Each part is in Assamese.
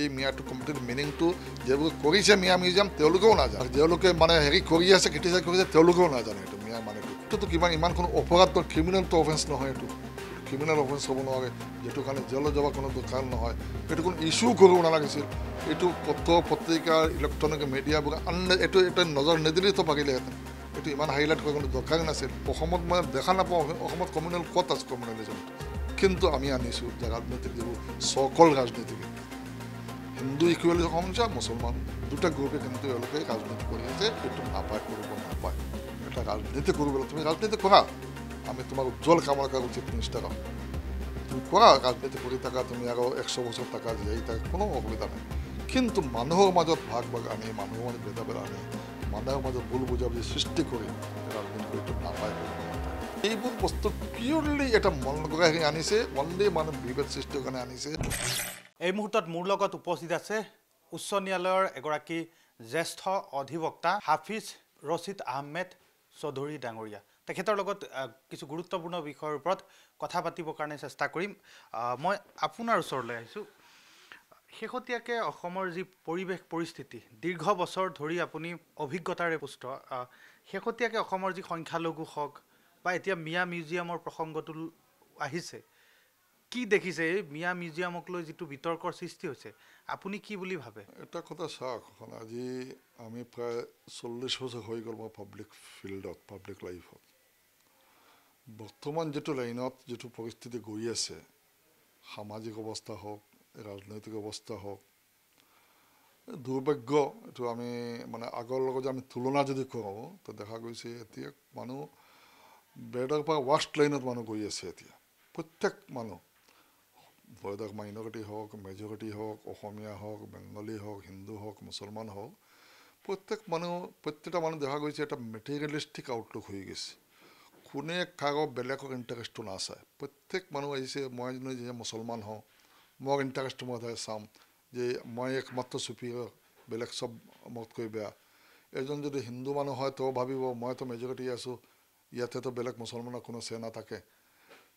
এই মিয়াটো কমিটিৰ মিনিংটো যিবোৰে কৰিছে মিয়া মিউজিয়াম তেওঁলোকেও নাজানে। তেওঁলোকে মানে হেৰি কৰি আছে ক্ৰিটিচাইজ কৰিছে তেওঁলোকেও নাজানে এইটো মিয়া মানেটো এইটোতো কিমান ইমান কোনো অপৰাধ ক্ৰিমিনেলটো অফেন্স নহয় এইটো। ক্ৰিমিনেল অফেন্স হ'ব নোৱাৰে যিটো কাৰণে জেলত যাব কোনো দৰকাৰ নহয়। এইটো কোনো ইছ্যু কৰিব নালাগিছিল। এইটো পত্ৰ পত্ৰিকা ইলেক্ট্ৰনিক মিডিয়াবোৰ আন এইটো এটা নজৰ নিদিলেতো পাৰিলেহেঁতেন। এইটো ইমান হাইলাইট কৰিব কোনো দৰকাৰ নাছিল। অসমত মই দেখা নাপাওঁ অসমত কমিউনেল ক'ত আছে কমিউনেলিজম কিন্তু আমি আনিছোঁ যে ৰাজনৈতিক যিবোৰ সকল ৰাজনীতিক। হিন্দু ইকুৱেলি সংযা মুছলমান দুটা গ্ৰুপে কিন্তু এওঁলোকে ৰাজনীতি কৰি আছে এইটো নাপায় কৰিব নাপায়। এটা ৰাজনীতি কৰিবলৈ তুমি ৰাজনীতি কৰা আমি তোমাক উজ্জ্বল কামৰ উচিত চিফ মিনিষ্টাৰ তুমি কৰা ৰাজনীতি কৰি থাকা, তুমি আৰু একশ বছৰ টকা জীয়াই থাকা, কোনো অসুবিধা নাই। কিন্তু মানুহৰ মাজত ভাগ ভাগ আনি মানুহৰ মাজত ভেদাভেদ আনি মানুহৰ মাজত ভুল বুজাবুজি সৃষ্টি কৰি ৰাজনীতি কৰি নাপায় এইবোৰ বস্তু পিয়ৰলি এটা মন লগা হেৰি আনিছে অনলি মানুহ বিভেদ সৃষ্টিৰ কাৰণে আনিছে। এই মুহূৰ্তত মোৰ লগত উপস্থিত আছে উচ্চ ন্যায়ালয়ৰ এগৰাকী জ্যেষ্ঠ অধিবক্তা হাফিজ ৰচিদ আহমেদ চৌধুৰী ডাঙৰীয়া। তেখেতৰ লগত কিছু গুৰুত্বপূৰ্ণ বিষয়ৰ ওপৰত কথা পাতিবৰ কাৰণে চেষ্টা কৰিম। মই আপোনাৰ ওচৰলৈ আহিছোঁ। শেহতীয়াকৈ অসমৰ যি পৰিৱেশ পৰিস্থিতি দীৰ্ঘ বছৰ ধৰি আপুনি অভিজ্ঞতাৰে পুষ্ট শেহতীয়াকৈ অসমৰ যি সংখ্যালঘু হওক বা এতিয়া মিয়া মিউজিয়ামৰ প্ৰসংগটো আহিছে কি দেখিছে? এই মিয়া মিউজিয়ামক লৈ যিটো বিতৰ্কৰ সৃষ্টি হৈছে আপুনি কি বুলি ভাবে? এটা কথা চাওক আজি আমি প্ৰায় চল্লিছ বছৰ হৈ গ'ল মই পাব্লিক ফিল্ডত পাব্লিক লাইফত বৰ্তমান যিটো লাইনত যিটো পৰিস্থিতি গৈ আছে সামাজিক অৱস্থা হওক ৰাজনৈতিক অৱস্থা হওক দুৰ্ভাগ্য এইটো আমি মানে আগৰ লগত যে আমি তুলনা যদি কৰোঁ তো দেখা গৈছে এতিয়া মানুহ বেডৰ পৰা ৱাৰ্ষ্ট লাইনত মানুহ গৈ আছে এতিয়া। প্ৰত্যেক মানুহ বয়দক মাইনৰিটি হওক মেজৰিটি হওক অসমীয়া হওক বেংগলী হওক হিন্দু হওক মুছলমান হওক প্ৰত্যেক মানুহ প্ৰত্যেকটা মানুহ দেখা গৈছে এটা মেটেৰিয়েলিষ্টিক আউটলুক হৈ গৈছে। কোনে কাৰো বেলেগক ইণ্টাৰেষ্টটো নাচায়। প্ৰত্যেক মানুহ আহিছে মই যে মুছলমান হওঁ মোক ইণ্টাৰেষ্ট মই চাম যে মই একমাত্ৰ চুপিয়ৰ বেলেগ চব মোতকৈ বেয়া। এজন যদি হিন্দু মানুহ হয় তেওঁ ভাবিব মইতো মেজৰিটি আছোঁ ইয়াতেতো বেলেগ মুছলমানৰ কোনো চে নাথাকে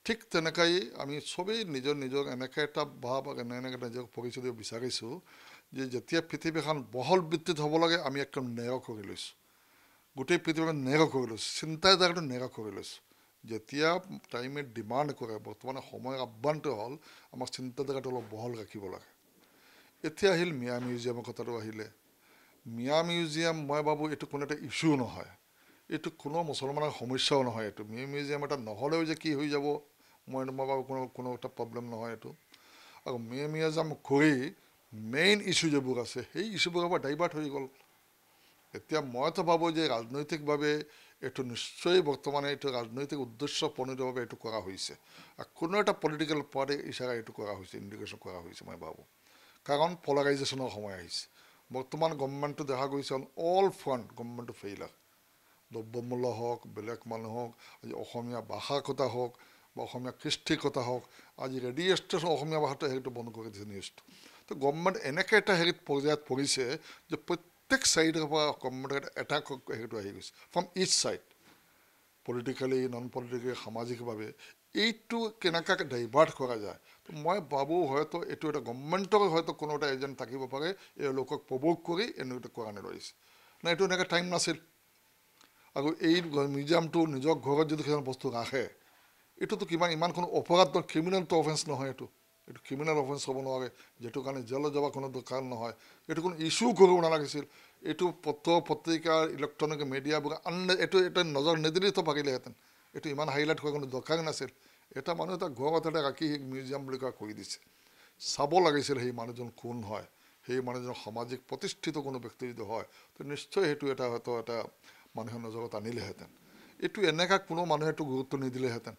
ঠিক তেনেকৈ আমি চবেই নিজৰ নিজৰ এনেকৈ এটা ভাৱ এনে এনেকৈ নিজক পৰিচয় বিচাৰিছোঁ যে যেতিয়া পৃথিৱীখন বহল ভিত্তিত হ'ব লাগে আমি একদম নেৰ কৰি লৈছোঁ। গোটেই পৃথিৱীখন নেৰ কৰি লৈছোঁ চিন্তাৰ জেগাটো নেৰ কৰি লৈছোঁ। যেতিয়া টাইমে ডিমাণ্ড কৰে বৰ্তমান সময় আহ্বানটো হ'ল আমাক চিন্তা জেগাটো অলপ বহল ৰাখিব লাগে। এতিয়া আহিল মিয়া মিউজিয়ামৰ কথাটো আহিলে। মিয়া মিউজিয়াম মই ভাবোঁ এইটো কোনো এটা ইছ্যু নহয়। এইটো কোনো মুছলমানৰ সমস্যাও নহয় এইটো। মিয়া মিউজিয়াম এটা নহ'লেও যে কি হৈ যাব মই মই ভাবোঁ কোনো কোনো এটা প্ৰব্লেম নহয় এইটো। আৰু মিয়া মিউজিয়াম কৰি মেইন ইছ্যু যিবোৰ আছে সেই ইছ্যুবোৰৰ পৰা ডাইভাৰ্ট হৈ গ'ল। এতিয়া মইতো ভাবোঁ যে ৰাজনৈতিকভাৱে এইটো নিশ্চয় বৰ্তমানে এইটো ৰাজনৈতিক উদ্দেশ্য প্ৰণীতভাৱে এইটো কৰা হৈছে। আৰু কোনো এটা পলিটিকেল পাৰ্টি ইচাৰা এইটো কৰা হৈছে ইণ্ডিকেশ্যন কৰা হৈছে মই ভাবোঁ। কাৰণ পলাৰাইজেশ্যনৰ সময় আহিছে। বৰ্তমান গভৰ্ণমেণ্টটো দেখা গৈছে অন অল ফ্ৰণ্ট গভৰ্ণমেণ্টটো ফেইলাৰ দ্ৰব্যমূল্য হওক বেলেগ মানুহ হওক আজি অসমীয়া ভাষাৰ কথা হওক বা অসমীয়া কৃষ্টিৰ কথা হওক আজি ৰেডিয়েষ্টেশ্যন অসমীয়া ভাষাটো হেৰিটো বন্ধ কৰি দিছে নিউজটো তো গভৰ্ণমেণ্ট এনেকৈ এটা হেৰিত পৰ্যায়ত পৰিছে যে প্ৰত্যেক ছাইডৰ পৰা গভৰ্ণমেণ্টৰ এটা হেৰিটো আহি গৈছে from this side politically non politically সামাজিকভাৱে। এইটো কেনেকৈ ডাইভাৰ্ট কৰা যায়? তো মই ভাবোঁ হয়তো এইটো এটা গভৰ্ণমেণ্টৰ হয়তো কোনো এটা এজেণ্ট থাকিব পাৰে এওঁলোকক প্ৰভোগ কৰি এনেকুৱা কাৰণে লৈছে নাই এইটো এনেকৈ টাইম নাছিল। আৰু এই মিউজিয়ামটো নিজৰ ঘৰত যদি কিছুমান বস্তু ৰাখে এইটোতো কিমান ইমান কোনো অপৰাধ ক্ৰিমিনেলটো অফেন্স নহয় এইটো। এইটো ক্ৰিমিনেল অফেন্স হ'ব নোৱাৰে যিটো কাৰণে জেলত যাব কোনো দৰকাৰ নহয়। এইটো কোনো ইছ্যু কৰিব নালাগিছিল। এইটো পত্ৰ পত্ৰিকা ইলেক্ট্ৰনিক মিডিয়াবোৰ আন এইটো এটা নজৰ নিদিলেতো পাৰিলেহেঁতেন এইটো ইমান হাইলাইট কৰিব কোনো দৰকাৰ নাছিল। এটা মানুহ এটা ঘৰত এটা ৰাখি মিউজিয়াম বুলি কোৱা কৰি দিছে। চাব লাগিছিল সেই মানুহজন কোন হয়। সেই মানুহজন সামাজিক প্ৰতিষ্ঠিত কোনো ব্যক্তি যদি হয় তো নিশ্চয় সেইটো এটা হয়তো এটা মানুহৰ নজৰত আনিলেহেঁতেন। এইটো এনেকুৱা কোনো মানুহে এইটো গুৰুত্ব নিদিলেহেঁতেন।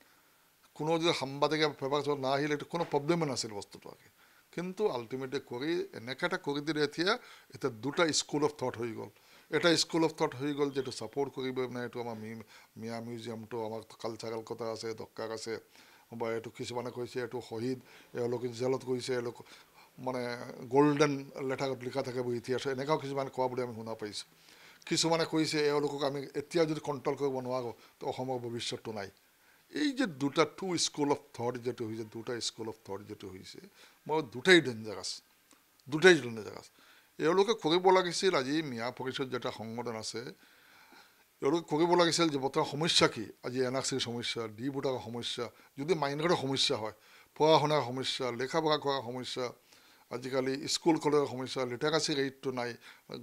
কোনো যদি সাংবাদিকে পেপাৰ চত নাহিলে এইটো কোনো প্ৰব্লেমে নাছিল বস্তুটো আগে কিন্তু আল্টিমেটলি কৰি এনেকৈ এটা কৰি দিলে এতিয়া এতিয়া দুটা স্কুল অফ থট হৈ গ'ল এটা স্কুল অফ থট হৈ গ'ল যিটো ছাপৰ্ট কৰিব মানে এইটো আমাৰ মি মিয়া মিউজিয়ামটো আমাৰ কালচাৰেল কথা আছে দৰকাৰ আছে বা এইটো কিছুমানে কৈছে এইটো শ্বহীদ এওঁলোকে জেলত গৈছে এওঁলোক মানে গল্ডেন লেটাৰত লিখা থাকে বুলি ইতিহাস এনেকুৱাও কিছুমানে কোৱা বুলি আমি শুনা পাইছোঁ কিছুমানে কৈছে এওঁলোকক আমি এতিয়া যদি কণ্ট্ৰল কৰিব নোৱাৰোঁ তো অসমৰ ভৱিষ্যতটো নাই এই যে দুটা টু স্কুল অফ থট যিটো হৈছে দুটা স্কুল অফ থট যিটো হৈছে মই দুটাই ডেঞ্জাৰাছ দুটাই আছে। এওঁলোকে কৰিব লাগিছিল আজি মিয়া পৰিষদ যে এটা সংগঠন আছে এওঁলোকে কৰিব লাগিছিল যে বৰ্তমান সমস্যা কি আজি এন আৰ চিৰ সমস্যা ডি ভোটাৰৰ সমস্যা যদি মাইনৰিটিৰ সমস্যা হয় পঢ়া শুনাৰ সমস্যা লেখা পঢ়া কৰাৰ সমস্যা আজিকালি স্কুল কলেজৰ সমস্যা লিটাৰেচি ৰেটটো নাই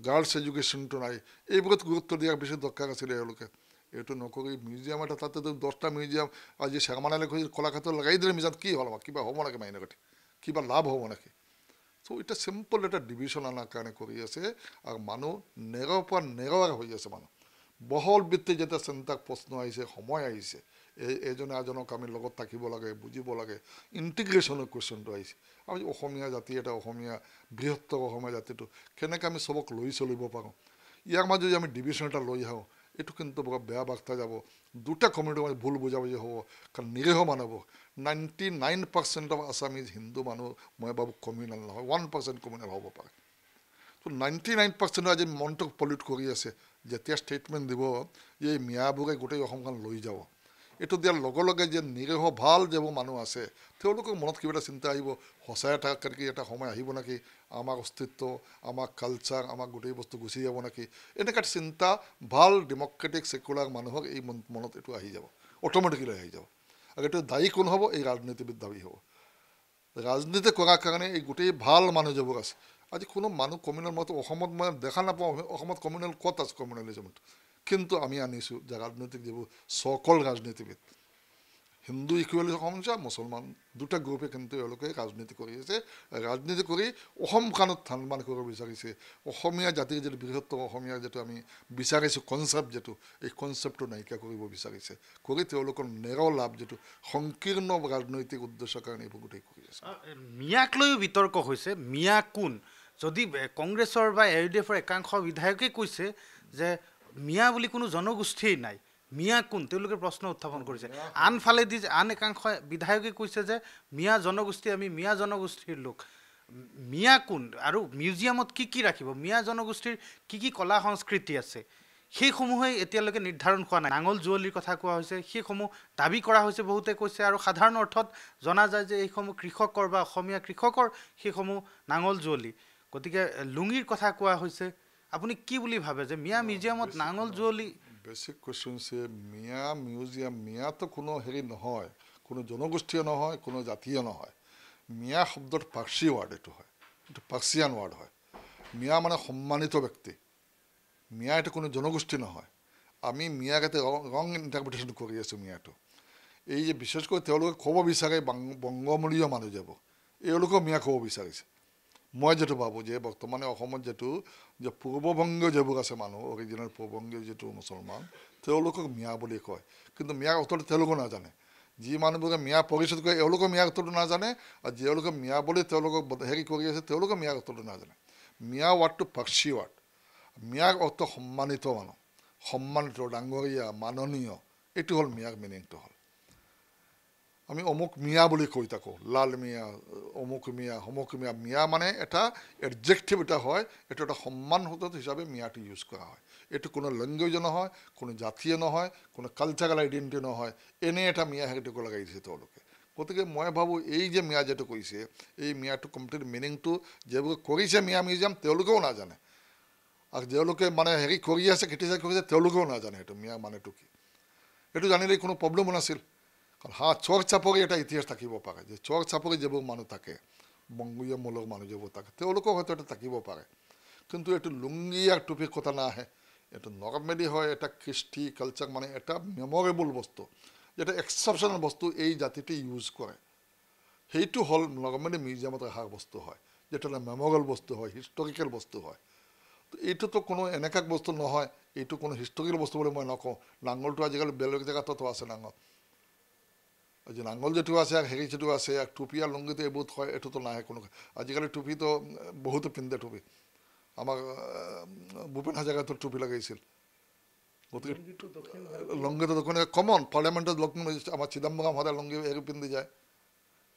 গাৰ্লছ এডুকেশ্যনটো নাই এইবোৰত গুৰুত্ব দিয়াৰ বেছি দৰকাৰ আছিলে এওঁলোকে। এইটো নকৰি মিউজিয়াম এটা তাতে দহটা মিউজিয়াম আজি চেৰমানালে কৈছিল কলাক্ষেত্ৰত লগাই দিলে মিউজিয়ামত কি হ'ল আমাৰ? কিবা হ'ব নেকি মাইনৰিটি কিবা লাভ হ'ব নেকি? চ' এতিয়া চিম্পল এটা ডিভিশ্যন অনাৰ কাৰণে কৰি আছে আৰু মানুহ নেৰৰ পৰা নেৰৰ হৈ আছে মানুহ। বহল বৃত্তি যেতিয়া চিন্তাক প্ৰশ্ন আহিছে সময় আহিছে এই এজনে এজনক আমি লগত থাকিব লাগে বুজিব লাগে ইণ্টিগ্ৰেশ্যনৰ কুৱেশ্যনটো আহিছে। আমি অসমীয়া জাতি এটা অসমীয়া বৃহত্তৰ অসমীয়া জাতিটো কেনেকৈ আমি চবক লৈ চলিব পাৰোঁ? ইয়াৰ মাজত যদি আমি ডিভিশ্যন এটা লৈ আহোঁ। এইটো কিন্তু বৰ বেয়া বাৰ্তা যাব। দুটা কমিউনিটিৰ মাজত ভুল বুজাবুজি হ'ব কাৰণ নিৰীহ মানুহ ninety nine percent of Assamese Hindu মানুহ মই ভাবোঁ কমিউনেল নহয় ওৱান পাৰ্চেণ্ট কমিউনেল হ'ব পাৰে। ত' নাইণ্টি নাইন পাৰ্চেণ্টে আজি মনটোক পলিউট কৰি আছে যেতিয়া ষ্টেটমেণ্ট দিব এই মিয়াবোৰে গোটেই অসমখন লৈ যাব। এইটো দিয়াৰ লগে লগে যে নিৰীহ ভাল যিবোৰ মানুহ আছে তেওঁলোকৰ মনত কিবা এটা চিন্তা আহিব সঁচাই এটা কি এটা সময় আহিব নেকি আমাৰ অস্তিত্ব আমাৰ কালচাৰ আমাৰ গোটেই বস্তু গুচি যাব নেকি এনেকুৱা চিন্তা ভাল ডেম'ক্ৰেটিক ছেকুলাৰ মানুহক এই মন মনত এইটো আহি যাব অট'মেটিকেলি আহি যাব। আৰু এইটো দায়ী কোন হ'ব? এই ৰাজনীতিবিদ দাবী হ'ব। ৰাজনীতি কৰাৰ কাৰণে এই গোটেই ভাল মানুহ যিবোৰ আছে। আজি কোনো মানুহ কমিউনেল মইতো অসমত মই দেখা নাপাওঁ অসমত কমিউনেল ক'ত আছে কমিউনেলিজমত কিন্তু আমি আনিছোঁ যে ৰাজনৈতিক যিবোৰ চকল ৰাজনীতিবিদ। হিন্দু ইকুৱেলি সমস্যা মুছলমান দুটা গ্ৰুপে কিন্তু এওঁলোকে ৰাজনীতি কৰি আছে। ৰাজনীতি কৰি অসমখনত ধানবান কৰিব বিচাৰিছে। অসমীয়া জাতিৰ যিটো বৃহত্তৰ অসমীয়া যিটো আমি বিচাৰিছোঁ কনচেপ্ট যিটো এই কনচেপ্টটো নাইকিয়া কৰিব বিচাৰিছে। কৰি তেওঁলোকৰ নেৰ লাভ যিটো সংকীৰ্ণ ৰাজনৈতিক উদ্দেশ্যৰ কাৰণে এইবোৰ গোটেই কৰি আছে। মিয়াক লৈও বিতৰ্ক হৈছে। মিয়া কোন? যদি কংগ্ৰেছৰ বা এ ডি এফৰ একাংশ বিধায়কে কৈছে যে মিয়া বুলি কোনো জনগোষ্ঠীয়েই নাই। মিয়া কোন? তেওঁলোকে প্ৰশ্ন উত্থাপন কৰিছে। আনফালেদি যে আন একাংশ বিধায়কে কৈছে যে মিয়া জনগোষ্ঠী আমি মিয়া জনগোষ্ঠীৰ লোক। মিয়া কোন? আৰু মিউজিয়ামত কি কি ৰাখিব? মিয়া জনগোষ্ঠীৰ কি কি কলা সংস্কৃতি আছে? সেইসমূহে এতিয়ালৈকে নিৰ্ধাৰণ হোৱা নাই। নাঙল জুৱলিৰ কথা কোৱা হৈছে। সেইসমূহ দাবী কৰা হৈছে বহুতে কৈছে। আৰু সাধাৰণ অৰ্থত জনা যায় যে এইসমূহ কৃষকৰ বা অসমীয়া কৃষকৰ সেইসমূহ নাঙল জুৱলি গতিকে লুঙিৰ কথা কোৱা হৈছে। আপুনি কি বুলি ভাবে যে মিয়া মিউজিয়ামত নাঙল জুৱলি বেছিক কুৱেশ্যন হৈছে মিয়া মিউজিয়াম মিয়াটো কোনো হেৰি নহয় কোনো জনগোষ্ঠীয় নহয় কোনো জাতীয় নহয়। মিয়া শব্দত পাৰ্চী ৱাৰ্ড এইটো হয় এইটো পাৰ্চিয়ান ৱাৰ্ড হয়। মিয়া মানে সন্মানিত ব্যক্তি। মিয়া এইটো কোনো জনগোষ্ঠী নহয়। আমি মিয়াক এটা ৰং ইণ্টাৰপ্ৰিটেশ্যন কৰি আছোঁ মিয়াটো। এই যে বিশেষকৈ তেওঁলোকে ক'ব বিচাৰে বংগমূলীয় মানুহ যাব। এওঁলোকেও মিয়া ক'ব বিচাৰিছে। মই যিটো ভাবোঁ যে বৰ্তমানে অসমত যিটো যে পূৰ্ববংগীয় যিবোৰ আছে মানুহ অৰিজিনেল পূৰ্ববংগীয় যিটো মুছলমান তেওঁলোকক মিয়া বুলি কয়। কিন্তু মিয়াৰ অৰ্থটো তেওঁলোকেও নাজানে। যি মানুহবোৰে মিয়া পৰিচয় কৰে এওঁলোকে মিয়াৰ অৰ্থটো নাজানে আৰু যিওঁলোকে মিয়া বুলি তেওঁলোকক হেৰি কৰি আছে তেওঁলোকে মিয়াৰ অৰ্থটো নাজানে। মিয়া ৱাৰ্ডটো পাৰ্চী ৱাৰ্ড। মিয়াৰ অৰ্থ সন্মানিত মানুহ। সন্মানিত ডাঙৰীয়া মাননীয় এইটো হ'ল মিয়াৰ মিনিংটো হ'ল। আমি অমুক মিয়া বুলি কৈ থাকোঁ লাল মিয়া অমুক মিয়া সমুক মিয়া মিয়া মানে এটা এডজেক্টিভ এটা হয় এইটো এটা সন্মান সূচক হিচাপে মিয়াটো ইউজ কৰা হয়। এইটো কোনো লেংগুৱেজো নহয় কোনো জাতীয় নহয় কোনো কালচাৰেল আইডেণ্টিটি নহয়। এনেই এটা মিয়া হেৰিটো লগাই দিছে তেওঁলোকে। গতিকে মই ভাবোঁ এই যে মিয়া যিটো কৰিছে এই মিয়াটো কমপ্লিট মিনিংটো যিবোৰে কৰিছে মিয়া মিউজিয়াম তেওঁলোকেও নাজানে। আৰু তেওঁলোকে মানে হেৰি কৰি আছে ক্ৰিটিচাইজ কৰিছে তেওঁলোকেও নাজানে সেইটো মিয়া মানেটো কি। সেইটো জানিলে কোনো প্ৰব্লেমো নাছিল। হা চৰ চাপৰি এটা ইতিহাস থাকিব পাৰে যে চৰ চাপৰি যিবোৰ মানুহ থাকে বংগীয় মূলৰ মানুহ যিবোৰ থাকে তেওঁলোকেও হয়তো এটা থাকিব পাৰে। কিন্তু এইটো লুংগি আৰু টুপিৰ কথা নাহে এইটো নৰ্মেলি হয় এটা কৃষ্টি কালচাৰ মানে এটা মেমৰেবল বস্তু এটা এক্সেপশ্যনেল বস্তু এই জাতিটোৱে ইউজ কৰে। সেইটো হ'ল নৰ্মেলি মিউজিয়ামত ৰখা বস্তু হয় যিটো এটা মেমৰেল বস্তু হয় হিষ্টৰিকেল বস্তু হয়। তো এইটোতো কোনো এনেকুৱা বস্তু নহয় এইটো কোনো হিষ্টৰিকেল বস্তু বুলি মই নকওঁ। নাঙলটো আজিকালি বেলেগ জেগাতো আছে নাঙল। আজি নাঙল যিটো আছে আৰু হেৰি যিটো আছে আৰু টুপি আৰু লুংগিটো এইবোৰ হয় এইটোতো নাহে কোনো আজিকালি টুপিটো উম, বহুতো পিন্ধে টুপি। আমাৰ আহ, ভূপেন হাজৰিকাতো টুপি লগাইছিল। গতিকে লুংগিটো দক্ষিণ কমন পাৰ্লিয়ামেণ্টত লক্ষ্মী আমাৰ চিদাম্বৰম সদায় লুংগি হেৰি পিন্ধি যায়।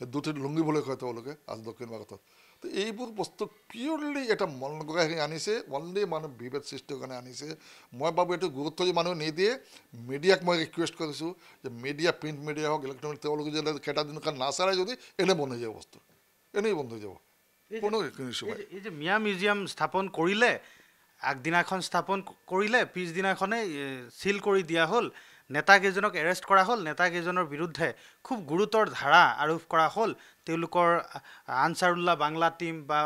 এই দুটি লুংগি বুলি কয় তেওঁলোকে আজি দক্ষিণ ভাৰতত। তো এইবোৰ বস্তু পিয়ৰলি এটা মন লগা হেৰি আনিছে অনলি মানুহ বিভেদ সৃষ্টিৰ কাৰণে আনিছে। মই ভাবোঁ এইটো গুৰুত্ব যদি মানুহে নিদিয়ে। মিডিয়াক মই ৰিকুৱেষ্ট কৰিছোঁ যে মিডিয়া প্ৰিণ্ট মিডিয়া হওক ইলেক্ট্ৰনিক তেওঁলোকে যদি কেইটা দিনৰ কাৰণে নাচাৰে যদি এনেই বন্ধ হৈ যাব বস্তু। এনেই বন্ধ হৈ যাব। কোনো এই যে- যে মিয়া মিউজিয়াম স্থাপন কৰিলে আগদিনাখন স্থাপন কৰিলে পিছদিনাখনে এ, চিল কৰি দিয়া হ'ল। নেতাকেইজনক এৰেষ্ট কৰা হ'ল। নেতাকেইজনৰ বিৰুদ্ধে খুব গুৰুতৰ ধাৰা আৰোপ কৰা হ'ল। তেওঁলোকৰ আনচাৰুল্লাহ বাংলা টীম বা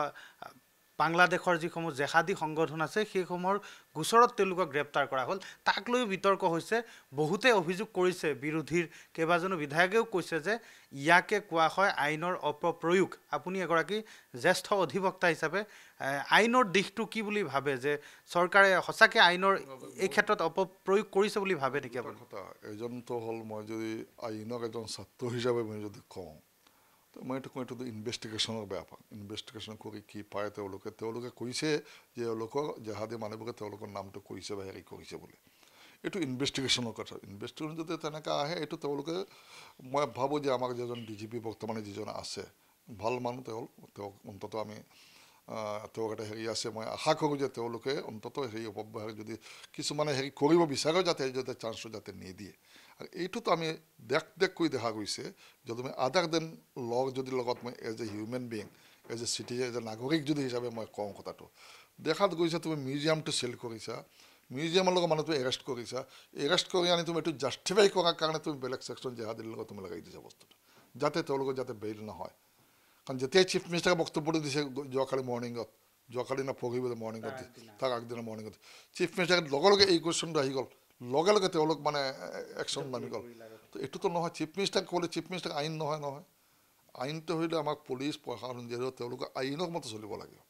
বাংলাদেশৰ যিসমূহ জেহাদী সংগঠন আছে সেইসমূহৰ গোচৰত তেওঁলোকক গ্ৰেপ্তাৰ কৰা হ'ল। তাক লৈও বিতৰ্ক হৈছে। বহুতে অভিযোগ কৰিছে বিৰোধীৰ কেইবাজনো বিধায়কেও কৈছে যে ইয়াকে কোৱা হয় আইনৰ অপপ্ৰয়োগ আপুনি এগৰাকী জ্যেষ্ঠ অধিবক্তা হিচাপে আইনৰ দিশটো কি বুলি ভাবে? যে চৰকাৰে সঁচাকৈ আইনৰ এই ক্ষেত্ৰত অপপ্ৰয়োগ কৰিছে বুলি ভাবে নেকি আপুনি? এজনটো হ'ল মই যদি আইনক এজন ছাত্ৰ হিচাপে মই যদি কওঁ মই এইটো কওঁ এইটোতো ইনভেষ্টিগেশ্যনৰ বেয়া পাওঁ ইনভেষ্টিগেশ্যন কৰি কি পায় তেওঁলোকে তেওঁলোকে কৈছে যে এওঁলোকৰ জেহাদী মানুহবোৰে তেওঁলোকৰ নামটো কৰিছে বা হেৰি কৰিছে বুলি এইটো ইনভেষ্টিগেশ্যনৰ কথা ইনভেষ্টিগেশ্যন যদি তেনেকৈ আহে এইটো তেওঁলোকে মই ভাবোঁ যে আমাৰ যিজন ডি জি পি বৰ্তমানে যিজন আছে ভাল মানুহ তেওঁ তেওঁক অন্ততঃ আমি এটা হেৰি আছে মই আশা কৰোঁ যে তেওঁলোকে অন্ততঃ হেৰি অপব্যৱহাৰ যদি কিছুমানে হেৰি কৰিব বিচাৰে যাতে যাতে চান্সটো যাতে নিদিয়ে। আৰু এইটোতো আমি দেখ দেখ কৰি দেখা গৈছে যদি মই আদাৰ দেন লগ যদি লগত মই as a human being as a citizen as a নাগৰিক যদি হিচাপে মই কওঁ কথাটো দেখাত গৈছে তুমি মিউজিয়ামটো চেল কৰিছা মিউজিয়ামৰ লগত মানুহটো এৰেষ্ট কৰিছা এৰেষ্ট কৰি আনি তুমি এইটো জাষ্টিফাই কৰাৰ কাৰণে তুমি বেলেগ ছেকশ্যন জেহাদীৰ লগত তুমি লগাই দিছা বস্তুটো যাতে তেওঁলোকৰ যাতে বেইল নহয়। কাৰণ যেতিয়াই চিফ মিনিষ্টাৰে বক্তব্যটো দিছে যোৱাকালি মৰ্ণিঙত যোৱাকালি না পঢ়িব মৰ্ণিঙত তাৰ আগদিনা মৰ্ণিঙত চিফ মিনিষ্টাৰে লগে লগে এই কুৱেশ্যনটো আহি গ'ল লগে লগে তেওঁলোক মানে একশ্যন নামি গ'ল তো এইটোতো নহয় চিফ মিনিষ্টাৰক ক'লে চিফ মিনিষ্টাৰ আইন নহয় নহয় আইনটো হ'লে আমাক পুলিচ প্ৰশাসন যিহেতু তেওঁলোকে আইনৰ মতে চলিব লাগিব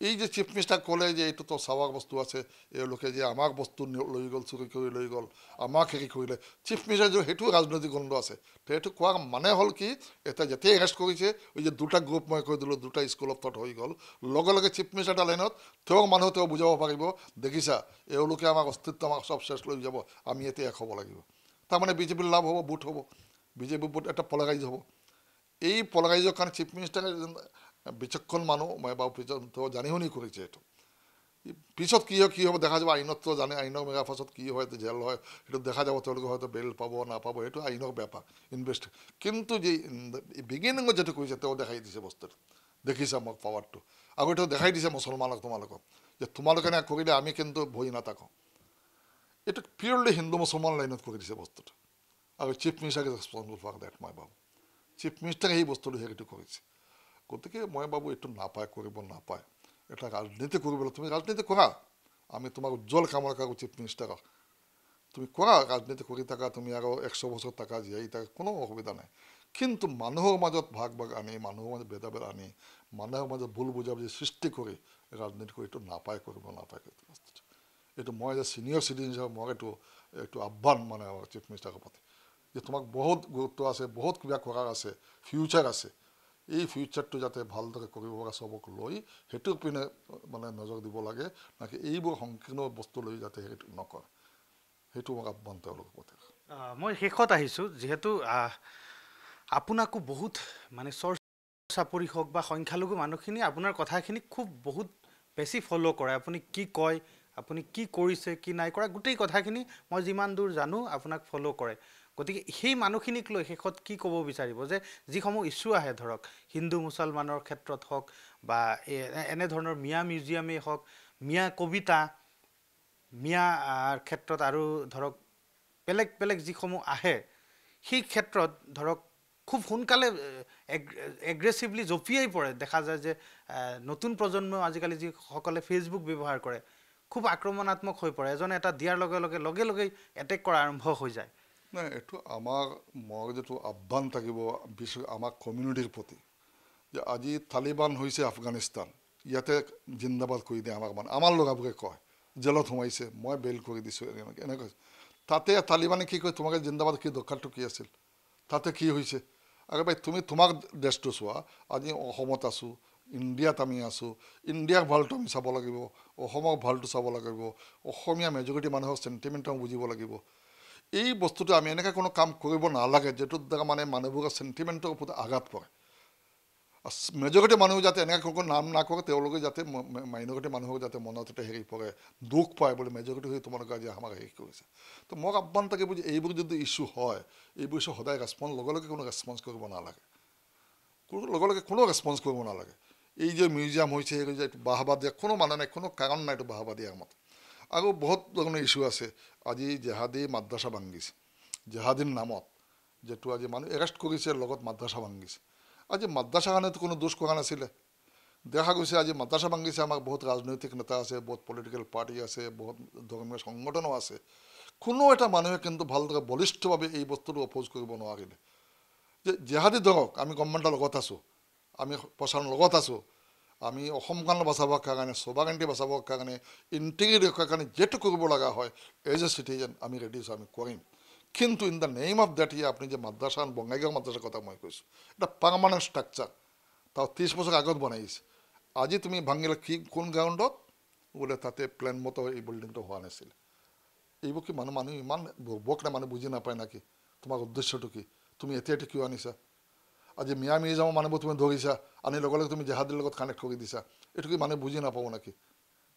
এই যে চিফ মিনিষ্টাৰ ক'লে যে এইটোতো চাৱাৰ বস্তু আছে এওঁলোকে যে আমাক বস্তু লৈ গ'ল চুৰি কৰি লৈ গ'ল আমাক হেৰি কৰিলে চিফ মিনিষ্টাৰ যে সেইটো ৰাজনৈতিক গন্ধ আছে সেইটো কোৱাৰ মানে হ'ল কি এতিয়া যেতিয়াই এৰেষ্ট কৰিছে ওই যে দুটা গ্ৰুপ মই কৈ দিলোঁ দুটা স্কুলত তাত হৈ গ'ল লগে লগে চিফ মিনিষ্টাৰ এটা লাইনত তেওঁক মানুহ তেওঁ বুজাব পাৰিব দেখিছা এওঁলোকে আমাক অস্তিত্ব আমাক চব চেচ লৈ যাব আমি এতিয়া এক হ'ব লাগিব। তাৰমানে বিজেপিৰ লাভ হ'ব বুট হ'ব বিজেপি বুট এটা পলাৰাইজ হ'ব। এই পলাৰাইজৰ কাৰণে চিফ মিনিষ্টাৰে বিচক্ষণ মানুহ, মই বাৰু পিছত জানি শুনি কৰিছে এইটো। পিছত কি হয়, কি হ'ব, দেখা যাব আইনততো জানে আইনৰ মেগা পাছত কি হয় জেল হয়, সেইটো দেখা যাব, তেওঁলোকে হয়তো বেল পাব, নাপাব সেইটো আইনৰ বেপাৰ, ইনভেষ্ট। কিন্তু যি বিগিনিঙত যিটো কৰিছে, তেওঁ দেখাই দিছে বস্তুটো। দেখিছা মোক পাৱাৰটো আৰু এইটো দেখাই দিছে মুছলমানক তোমালোকক, যে তোমালোকে এনে কৰিলে, আমি কিন্তু ভয় নাথাকোঁ। এইটো পিয়ৰলি হিন্দু মুছলমান লাইনত কৰি দিছে বস্তুটো। আৰু চিফ মিনিষ্টাৰে ৰেচপনচিবল ফৰ ডেট মই ভাবোঁ। চিফ মিনিষ্টাৰে সেই বস্তুটো হেৰিটো কৰিছে। গতিকে মই ভাবোঁ এইটো নাপায়, কৰিব নাপায়। এটা ৰাজনীতি কৰিবলৈ তুমি ৰাজনীতি কৰা। আমি তোমাক উজ্জ্বল কামৰ কাকো চিফ মিনিষ্টাৰক তুমি কৰা ৰাজনীতি কৰি থাকা, তুমি আৰু একশ বছৰ টকা জীয়াই থাকা, কোনো অসুবিধা নাই। কিন্তু মানুহৰ মাজত ভাগ ভাগ আনি, মানুহৰ মাজত ভেদাভেদ আনি, মানুহৰ মাজত ভুল বুজাবুজি সৃষ্টি কৰি ৰাজনীতি কৰি এইটো নাপায়, কৰিব নাপায়। এইটো মই যে ছিনিয়ৰ চিটিজেন হিচাপে মই এইটো এইটো আহ্বান মানে চিফ মিনিষ্টাৰৰ প্ৰতি। যে তোমাক বহুত গুৰুত্ব আছে, বহুত কিবা কৰাৰ আছে ফিউচাৰ আছে। এই ফিউচাৰটো যাতে ভালদৰে কৰিব পৰা চবক লৈ সেইটোৰ পিনে মানে নজৰ দিব লাগে নাকি এইবোৰ সংকীৰ্ণ বস্তু লৈ যাতে সেইটো নকৰে। সেইটো মোক আহ্বান তেওঁলোকৰ প্ৰতি মই শেষত আহিছোঁ যিহেতু আপোনাকো বহুত মানে চৰ চাপৰি হওক বা সংখ্যালঘু মানুহখিনি আপোনাৰ কথাখিনি খুব বহুত বেছি ফ'ল' কৰে। আপুনি কি কয় আপুনি কি কৰিছে কি নাই কৰা গোটেই কথাখিনি মই যিমান দূৰ জানো আপোনাক ফ'ল' কৰে। গতিকে সেই মানুহখিনিক লৈ শেষত কি ক'ব বিচাৰিব যে যিসমূহ ইছ্যু আহে ধৰক হিন্দু মুছলমানৰ ক্ষেত্ৰত হওক বা এনেধৰণৰ মিয়া মিউজিয়ামেই হওক মিয়া কবিতা মিয়া আহ, ক্ষেত্ৰত আৰু ধৰক বেলেগ বেলেগ যিসমূহ আহে সেই ক্ষেত্ৰত ধৰক খুব সোনকালে এগ্ৰেছিভলি জঁপিয়াই পৰে। দেখা যায় যে নতুন প্ৰজন্ম আজিকালি যিসকলে ফেচবুক ব্যৱহাৰ কৰে খুব আক্ৰমণাত্মক হৈ পৰে। এজনে এটা দিয়াৰ লগে লগে লগে লগেই এটেক কৰা আৰম্ভ হৈ যায়। নাই এইটো আমাৰ মোৰ যিটো আহ্বান থাকিব বিশেষ আমাৰ কমিউনিটিৰ প্ৰতি যে আজি তালিবান হৈছে আফগানিস্তান ইয়াতে জিন্দাবাদ কৰি দিয়ে আমাক মানে। আমাৰ লগাবোৰে কয় জেলত সোমাইছে মই বেইল কৰি দিছোঁ এনেকৈ এনেকৈ তাতে তালিবানে কি কয় তোমাকে জিন্দাবাদ কি দৰকাৰটো কি আছিল? তাতে কি হৈছে? আৰে ভাই তুমি তোমাক দেশটো চোৱা আজি অসমত আছোঁ ইণ্ডিয়াত আমি আছোঁ ইণ্ডিয়াৰ ভালটো আমি চাব লাগিব অসমৰ ভালটো চাব লাগিব অসমীয়া মেজৰিটি মানুহৰ চেণ্টিমেণ্টটো আমি বুজিব লাগিব। এই বস্তুটো আমি এনেকৈ কোনো কাম কৰিব নালাগে যিটোৰ দ্বাৰা মানে মানুহবোৰৰ চেণ্টিমেণ্টৰ ওপৰত আঘাত পৰে। মেজৰিটি মানুহ যাতে এনেকৈ কোনো নাম নকৰে তেওঁলোকে যাতে মাইনৰিটি মানুহক যাতে মনত এটা হেৰি পৰে দুখ পায় বুলি মেজৰিটি হৈ তোমালোকে আজি আমাক হেৰি কৰিছে। তো মোক আহ্বান থাকিব যে এইবোৰ যদি ইছ্যু হয় এইবোৰ ইছ্যু সদায় ৰেচপঞ্চ লগে লগে কোনো ৰেচপঞ্চ কৰিব নালাগে। কোনো লগে লগে কোনো ৰেচপঞ্চ কৰিব নালাগে। এই যে মিউজিয়াম হৈছে এই যে এইটো দিয়া কোনো মানে নাই কোনো কাৰণ নাই এইটো বাহবা দিয়াৰ মত। আৰু বহুত ধৰণৰ ইছ্যু আছে। আজি জেহাদী মাদ্ৰাছা ভাঙিছে। জেহাদীৰ নামত যিটো আজি মানুহ এৰেষ্ট কৰিছে লগত মাদ্ৰাছা ভাঙিছে। আজি মাদ্ৰাছাখনেতো কোনো দোষ কৰা নাছিলে। দেখা গৈছে আজি মাদ্ৰাছা ভাঙিছে, আমাৰ বহুত ৰাজনৈতিক নেতা আছে, বহুত পলিটিকেল পাৰ্টি আছে, বহুত ধৰ্মীয় সংগঠনো আছে। কোনো এটা মানুহে কিন্তু ভালদৰে বলিষ্ঠভাৱে এই বস্তুটো অপ'জ কৰিব নোৱাৰিলে। যে জেহাদী ধৰক, আমি গভৰ্ণমেণ্টৰ লগত আছোঁ, আমি প্ৰচাৰৰ লগত আছোঁ আমি অসমখন বচাবৰ কাৰণে চবাগান্তি বচাবৰ কাৰণে ইণ্টিগ্ৰিটি ৰক্ষাৰ কাৰণে যিটো কৰিব লগা হয় এজ এ চিটিজেন আমি ৰেডি আছোঁ আমি কৰিম। কিন্তু in the name of that ইয়ে আপুনি যে মাদ্ৰাছা বঙাইগাঁও মাদ্ৰাছাৰ কথা মই কৈছোঁ এটা পাৰ্মানেণ্ট ষ্ট্ৰাকচাৰ তাও ত্ৰিছ বছৰ আগত বনাইছে। আজি তুমি ভাঙিলে কি কোন গ্ৰাউণ্ডত বোলে তাতে প্লেন মতো এই বিল্ডিংটো হোৱা নাছিলে। এইবোৰ কি মানুহ মানুহ ইমান বকনে মানুহ বুজি নাপায় নাকি তোমাৰ উদ্দেশ্যটো কি? তুমি এতিয়া এতিয়া কিয় আনিছা? আজি মিয়া মিৰ্জামৰ মানুহবোৰ তুমি ধৰিছা আনি লগে লগে তুমি জেহাদীৰ লগত কানেক্ট কৰি দিছা এইটো কি মানুহে বুজি নাপাব নেকি?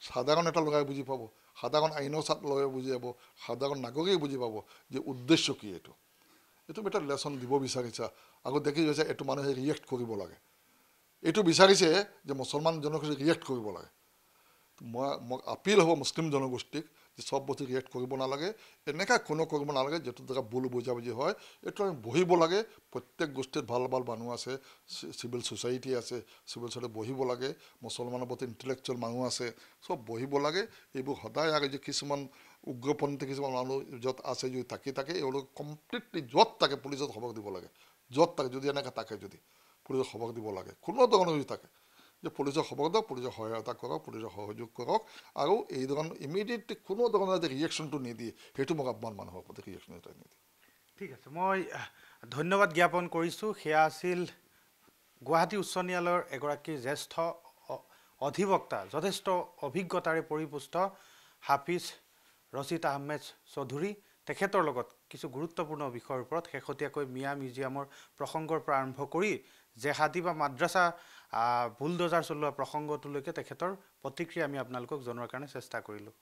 সাধাৰণ এটা লগাই বুজি পাব সাধাৰণ আইনৰ ছাত্ৰ লগাই বুজি পাব সাধাৰণ নাগৰিকে বুজি পাব যে উদ্দেশ্য কি এইটো? এইটো এটা লেচন দিব বিচাৰিছা আগত দেখি গৈছে এইটো মানুহে ৰিয়েক্ট কৰিব লাগে। এইটো বিচাৰিছে যে মুছলমান জনগোষ্ঠীক ৰিয়েক্ট কৰিব লাগে। মই মোক আপিল হ'ব মুছলিম জনগোষ্ঠীক যে চব বস্তু ৰিয়েক্ট কৰিব নালাগে। এনেকুৱা কোনো কৰিব নালাগে যিটো জেগা ভুল বুজাবুজি হয়। এইটো আমি বহিব লাগে। প্ৰত্যেক গোষ্ঠীত ভাল ভাল মানুহ আছে। চিভিল ছ'চাইটি আছে। চিভিল ছ'চাইটি বহিব লাগে। মুছলমানৰ প্ৰতি ইণ্টেলেকচুৱেল মানুহ আছে। চব বহিব লাগে। এইবোৰ সদায় আৰু যে কিছুমান উগ্ৰপন্থী কিছুমান মানুহ য'ত আছে যদি থাকি থাকে এওঁলোক কমপ্লিটলি য'ত থাকে পুলিচত খবৰ দিব লাগে। য'ত থাকে যদি এনেকৈ থাকে যদি পুলিচক খবৰ দিব লাগে। কোনো ধৰণৰ যদি থাকে। যে পুলিচক খবৰ দিয়ক পুলিচক সহায়তা কৰক পুলিচক সহযোগ কৰক আৰু এই ধৰণৰ ইমিডিয়েটলি কোনো ধৰণৰ যে ৰিয়েকশ্যনটো নিদিয়ে সেইটো মোক আহ্বান মানুহৰ প্ৰতি ৰিয়েকশ্যন এটা নিদিয়ে। ঠিক আছে মই ধন্যবাদ জ্ঞাপন কৰিছোঁ। সেয়া আছিল গুৱাহাটী উচ্চ ন্যায়ালয়ৰ এগৰাকী জ্যেষ্ঠ অধিবক্তা যথেষ্ট অভিজ্ঞতাৰে পৰিপুষ্ট হাফিজ ৰচিদ আহমেদ চৌধুৰী। তেখেতৰ লগত কিছু গুৰুত্বপূৰ্ণ বিষয়ৰ ওপৰত শেহতীয়াকৈ মিয়া মিউজিয়ামৰ প্ৰসংগৰ পৰা আৰম্ভ কৰি জেহাদী বা মাদ্ৰাছা বুলডজাৰ চলোৱা প্ৰসংগটোলৈকে তেখেতৰ প্ৰতিক্ৰিয়া আমি আপোনালোকক জনোৱাৰ কাৰণে চেষ্টা কৰিলোঁ।